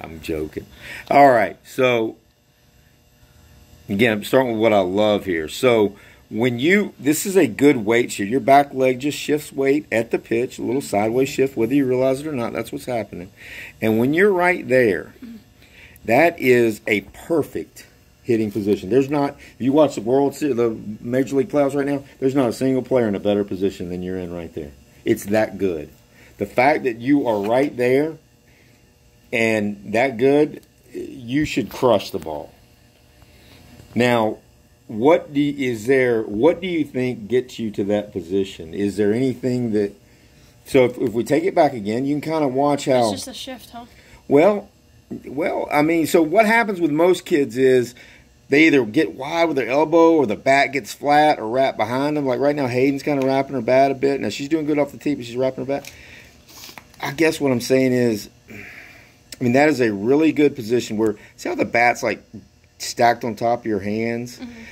I'm joking. All right, so again, I'm starting with what I love here. So when you, this is a good weight shift. Your back leg just shifts weight at the pitch, a little sideways shift, whether you realize it or not. That's what's happening. And when you're right there, that is a perfect hitting position. There's not, if you watch the World Series, the Major League playoffs right now, there's not a single player in a better position than you're in right there. It's that good. The fact that you are right there and that good, you should crush the ball. Now, what do you, is there? What do you think gets you to that position? Is there anything that? So if, if we take it back again, you can kind of watch how. It's just a shift, huh? Well, well, I mean, so what happens with most kids is they either get wide with their elbow or the bat gets flat or wrapped behind them. Like right now, Hayden's kind of wrapping her bat a bit. Now she's doing good off the tee, but she's wrapping her bat. I guess what I'm saying is, I mean, that is a really good position where see how the bat's like stacked on top of your hands. Mm-hmm.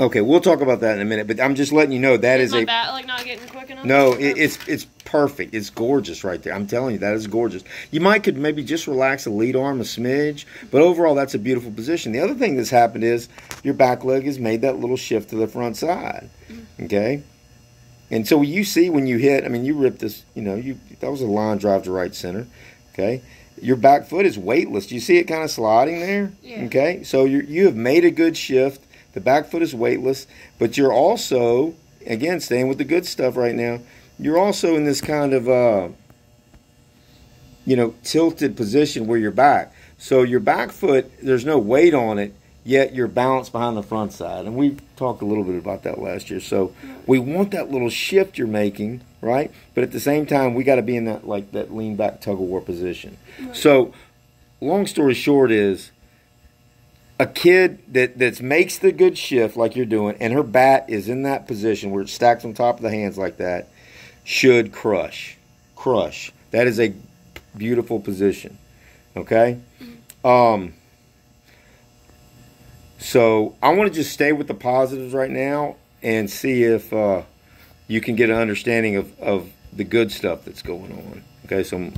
Okay, we'll talk about that in a minute, but I'm just letting you know that is is my a bat like not getting quick enough? no. It, it's it's perfect. It's gorgeous right there. I'm telling you, that is gorgeous. You might could maybe just relax the lead arm a smidge, but overall, that's a beautiful position. The other thing that's happened is your back leg has made that little shift to the front side. Okay, and so you see when you hit, I mean, you ripped this. You know, you that was a line drive to right center. Okay. Your back foot is weightless. Do you see it kind of sliding there? Yeah. Okay. So you you have made a good shift. The back foot is weightless, but you're also, again, staying with the good stuff right now. You're also in this kind of, uh, you know, tilted position where you're back. So your back foot, there's no weight on it, yet you're balanced behind the front side. And we talked a little bit about that last year. So we want that little shift you're making, right? But at the same time, we got to be in that like that lean back tug of war position. So, long story short is a kid that that makes the good shift like you're doing, and her bat is in that position where it stacks on top of the hands like that, should crush, crush. That is a beautiful position. Okay. Um. So I want to just stay with the positives right now and see if uh, you can get an understanding of, of the good stuff that's going on. Okay, so